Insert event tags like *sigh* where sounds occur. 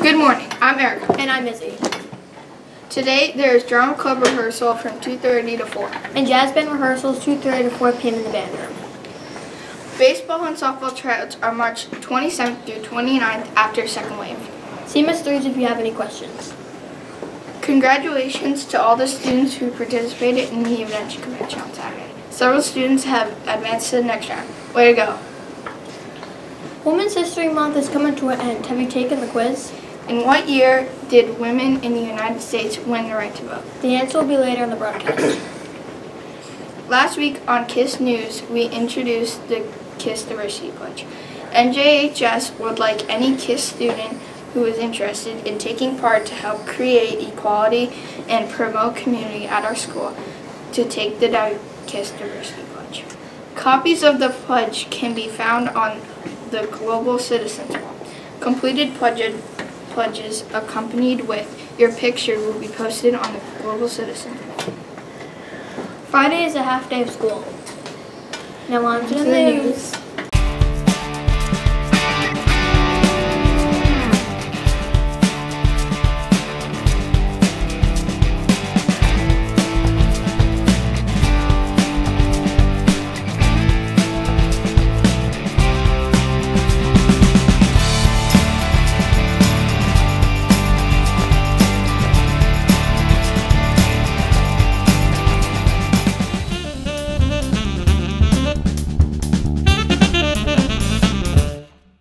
Good morning. I'm Erica. And I'm Izzy. Today there is drama club rehearsal from 2.30 to 4. And jazz band rehearsals 2.30 to 4 p.m. in the band room. Baseball and softball tryouts are March 27th through 29th after second wave. See Ms. threes if you have any questions. Congratulations to all the students who participated in the event convention on Saturday. Several students have advanced to the next round. Way to go. Women's History Month is coming to an end. Have you taken the quiz? In what year did women in the United States win the right to vote? The answer will be later in the broadcast. *coughs* Last week on KIS News, we introduced the KIS Diversity Pledge. NJHS would like any KIS student who is interested in taking part to help create equality and promote community at our school to take the Di- KIS Diversity Pledge. Copies of the pledge can be found on the Global Citizens Wall. Completed pledge- pledges accompanied with your picture will be posted on the Global Citizen. Friday is a half day of school. Now on to the news.